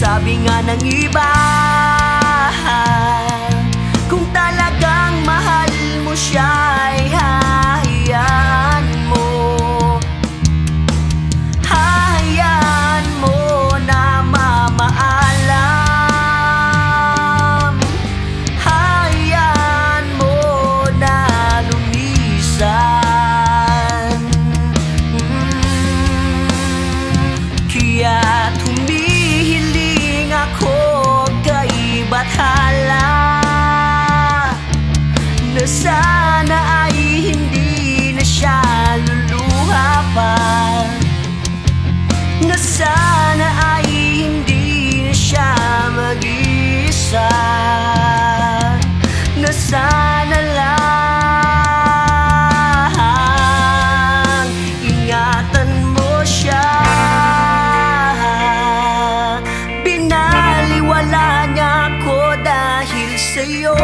Sabi nga ng iba. Kung talagang mahal mo siya. Na sana ay hindi na siya luluha pa. Na sana ay hindi na siya mag-isa Na sana lang Ingatan mo siya. Binaliwala niya ako dahil sa'yo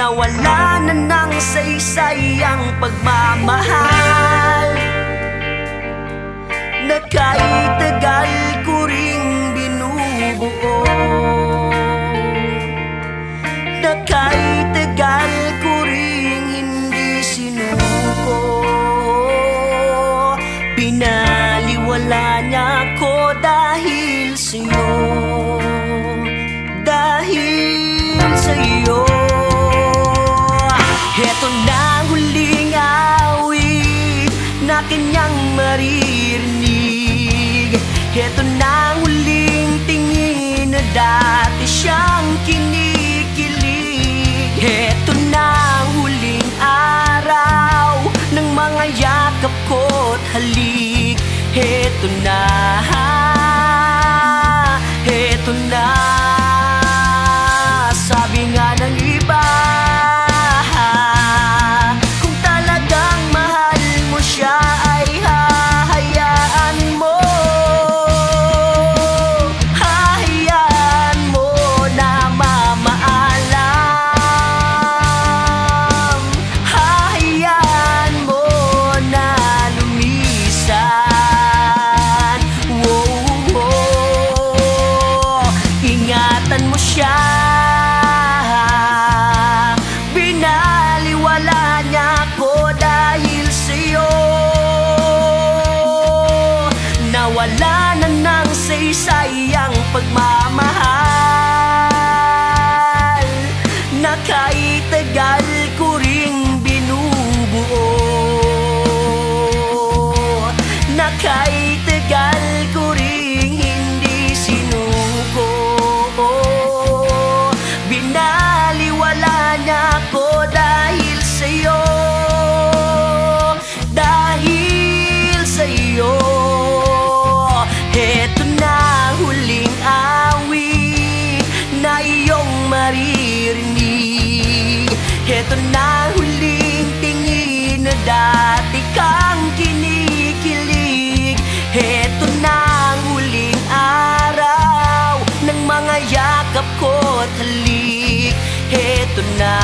Nawala na ng saysay ang pagmamahal. Na kahit tagal ko ring binubuo. Na kahit tagal ko ring hindi sinuko. Binaliwala niya ako dahil sa'yo ang huling awit na kanyang maririnig. Heto na ang huling tingin na dati siyang kinikilig. Heto na ang huling araw ng mga yakap ko't halik. Heto na, Ingatan mo siya. Binaliwala niya ako dahil sa'yo. Nawala na ng saysay ang pagmamahal. Na kahit ko ring iyong maririnig Heto na huling tingin na dati kang kinikilig. Heto na huling araw ng mga yakap ko't halik. Heto na,